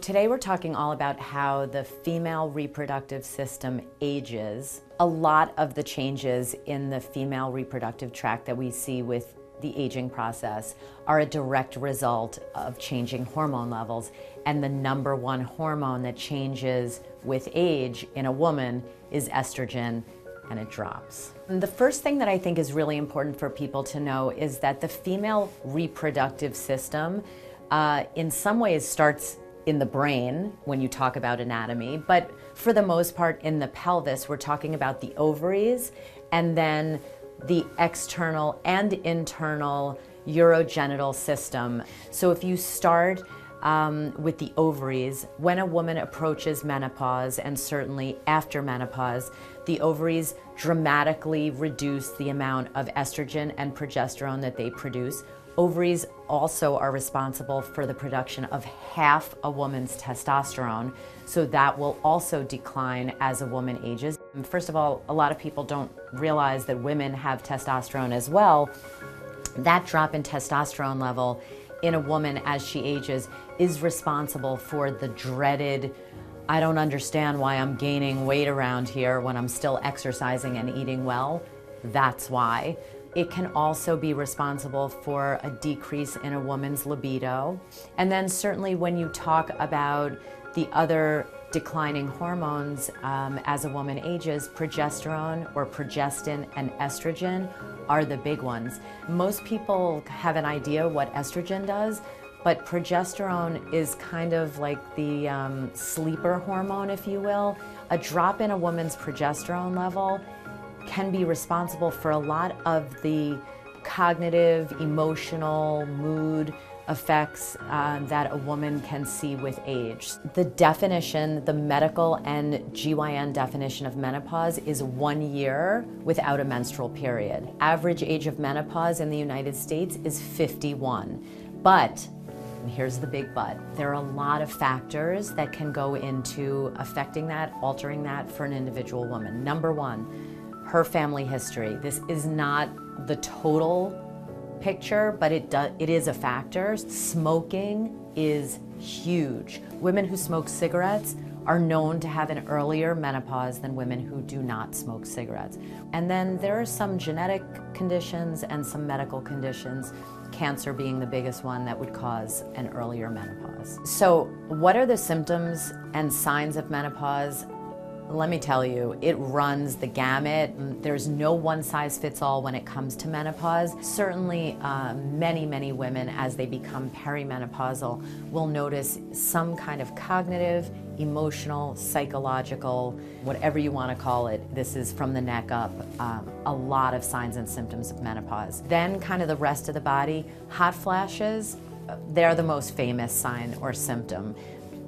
Today we're talking all about how the female reproductive system ages. A lot of the changes in the female reproductive tract that we see with the aging process are a direct result of changing hormone levels. And the number one hormone that changes with age in a woman is estrogen, and it drops. And the first thing that I think is really important for people to know is that the female reproductive system, uh, in some ways, starts in the brain when you talk about anatomy, but for the most part in the pelvis, we're talking about the ovaries and then the external and internal urogenital system. So if you start um, with the ovaries, when a woman approaches menopause and certainly after menopause, the ovaries dramatically reduce the amount of estrogen and progesterone that they produce. Ovaries also are responsible for the production of half a woman's testosterone, so that will also decline as a woman ages. First of all, a lot of people don't realize that women have testosterone as well. That drop in testosterone level in a woman as she ages is responsible for the dreaded I don't understand why I'm gaining weight around here when I'm still exercising and eating well. That's why. It can also be responsible for a decrease in a woman's libido. And then, certainly, when you talk about the other declining hormones um, as a woman ages, progesterone or progestin and estrogen are the big ones. Most people have an idea what estrogen does, but progesterone is kind of like the um, sleeper hormone, if you will. A drop in a woman's progesterone level can be responsible for a lot of the cognitive, emotional, mood effects uh, that a woman can see with age. The definition, the medical and GYN definition of menopause is one year without a menstrual period. Average age of menopause in the United States is 51. But and here's the big but. There are a lot of factors that can go into affecting that, altering that for an individual woman. Number one, her family history. This is not the total picture, but it, do, it is a factor. Smoking is huge. Women who smoke cigarettes are known to have an earlier menopause than women who do not smoke cigarettes. And then there are some genetic conditions and some medical conditions cancer being the biggest one that would cause an earlier menopause. So, what are the symptoms and signs of menopause? Let me tell you, it runs the gamut. There's no one size fits all when it comes to menopause. Certainly, uh, many, many women, as they become perimenopausal, will notice some kind of cognitive, emotional, psychological, whatever you want to call it. This is from the neck up, um, a lot of signs and symptoms of menopause. Then, kind of the rest of the body, hot flashes, they're the most famous sign or symptom.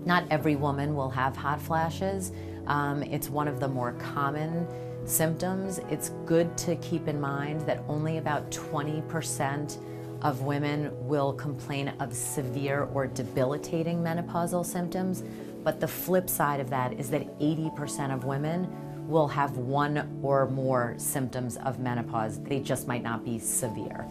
Not every woman will have hot flashes. Um, it's one of the more common symptoms. It's good to keep in mind that only about 20% of women will complain of severe or debilitating menopausal symptoms. But the flip side of that is that 80% of women will have one or more symptoms of menopause. They just might not be severe.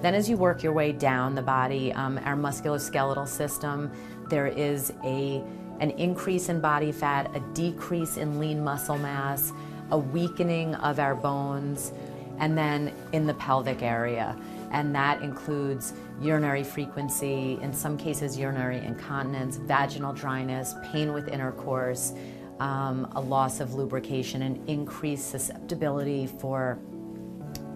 Then, as you work your way down the body, um, our musculoskeletal system, there is a an increase in body fat, a decrease in lean muscle mass, a weakening of our bones, and then in the pelvic area. And that includes urinary frequency, in some cases, urinary incontinence, vaginal dryness, pain with intercourse, um, a loss of lubrication, and increased susceptibility for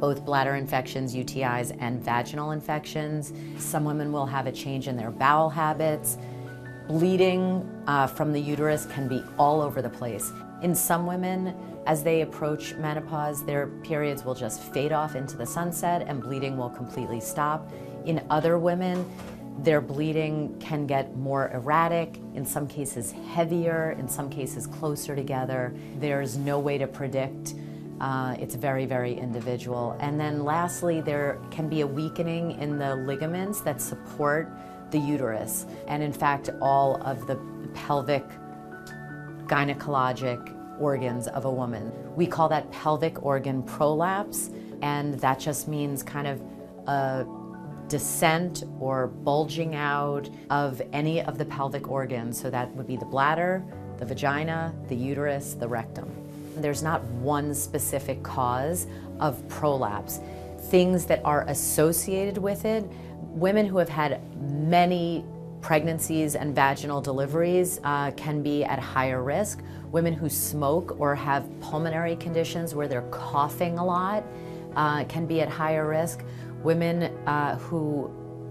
both bladder infections, UTIs, and vaginal infections. Some women will have a change in their bowel habits. Bleeding uh, from the uterus can be all over the place. In some women, as they approach menopause, their periods will just fade off into the sunset and bleeding will completely stop. In other women, their bleeding can get more erratic, in some cases heavier, in some cases closer together. There's no way to predict. Uh, it's very, very individual. And then lastly, there can be a weakening in the ligaments that support the uterus, and in fact, all of the pelvic gynecologic organs of a woman. We call that pelvic organ prolapse, and that just means kind of a descent or bulging out of any of the pelvic organs. So that would be the bladder, the vagina, the uterus, the rectum. There's not one specific cause of prolapse. Things that are associated with it, women who have had many pregnancies and vaginal deliveries uh, can be at higher risk. Women who smoke or have pulmonary conditions where they're coughing a lot uh, can be at higher risk. Women uh, who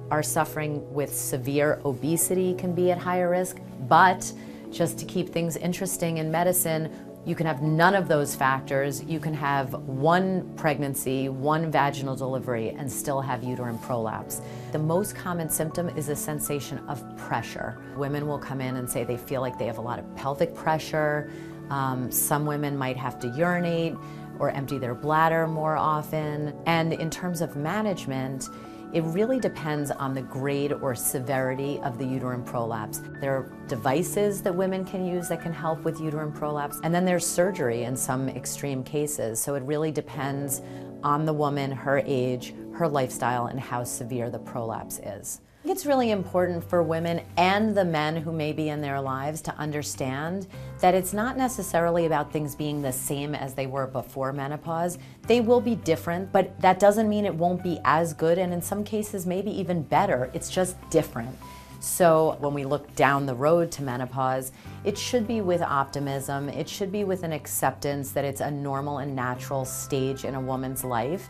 are suffering with severe obesity can be at higher risk. But just to keep things interesting in medicine, you can have none of those factors. You can have one pregnancy, one vaginal delivery, and still have uterine prolapse. The most common symptom is a sensation of pressure. Women will come in and say they feel like they have a lot of pelvic pressure. Um, some women might have to urinate or empty their bladder more often. And in terms of management, it really depends on the grade or severity of the uterine prolapse. There are devices that women can use that can help with uterine prolapse, and then there's surgery in some extreme cases. So it really depends on the woman, her age, her lifestyle, and how severe the prolapse is. It's really important for women and the men who may be in their lives to understand that it's not necessarily about things being the same as they were before menopause. They will be different, but that doesn't mean it won't be as good and in some cases maybe even better. It's just different. So when we look down the road to menopause, it should be with optimism. It should be with an acceptance that it's a normal and natural stage in a woman's life.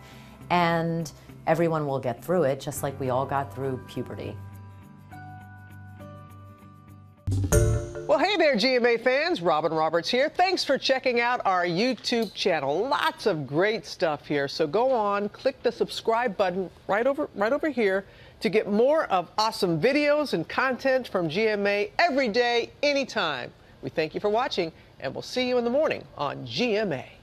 And everyone will get through it, just like we all got through puberty. Well, hey there, GMA fans. Robin Roberts here. Thanks for checking out our YouTube channel. Lots of great stuff here. So go on, click the subscribe button right over, right over here to get more of awesome videos and content from GMA every day, anytime. We thank you for watching, and we'll see you in the morning on GMA.